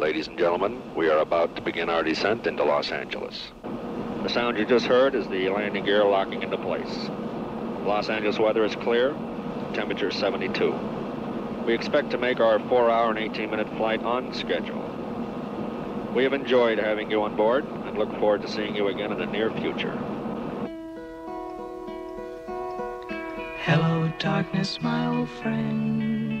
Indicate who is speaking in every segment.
Speaker 1: Ladies and gentlemen, we are about to begin our descent into Los Angeles. The sound you just heard is the landing gear locking into place. Los Angeles weather is clear, temperature 72. We expect to make our 4-hour and 18-minute flight on schedule. We have enjoyed having you on board and look forward to seeing you again in the near future.
Speaker 2: Hello, darkness, my old friend.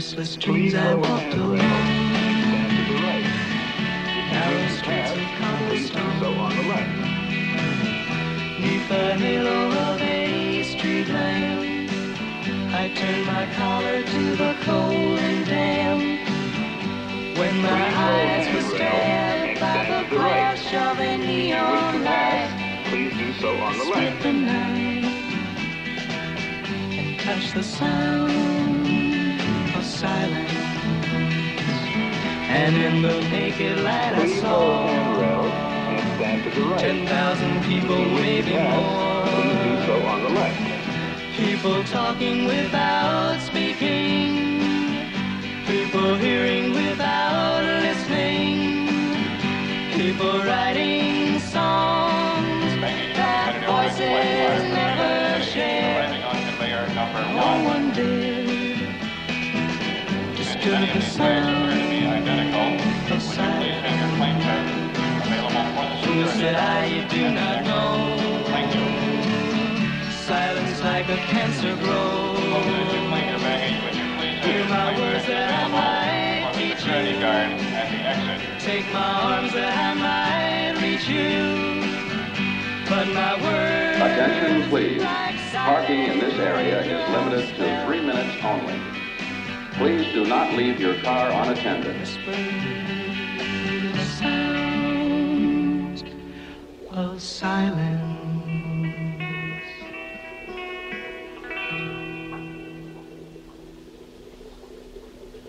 Speaker 2: Restless dreams I walked
Speaker 3: handrail
Speaker 2: along
Speaker 3: to the right.
Speaker 2: narrow
Speaker 3: If you wish to
Speaker 2: streets of
Speaker 3: pass, please do so
Speaker 2: cobblestone.
Speaker 3: on the left.
Speaker 2: Neath the halo of a street lamp, I turned my collar to the cold and damp. When my eyes were stabbed by the flash of a
Speaker 3: If you wish to
Speaker 2: neon light,
Speaker 3: please do so on the
Speaker 2: split
Speaker 3: left.
Speaker 2: the night and touch the sound And in the naked light I saw ten thousand people, more.
Speaker 3: on.
Speaker 2: People talking without speaking. People hearing without listening. People writing songs that voices never share. No one did disturb the sound like a cancer grows. Hear my words that I might teach you. Take my arms that I might reach you. But my words.
Speaker 4: Attention, please. Parking in this area is limited to three minutes only. Please do not leave your car unattended.
Speaker 2: Whispers, sounds of silence.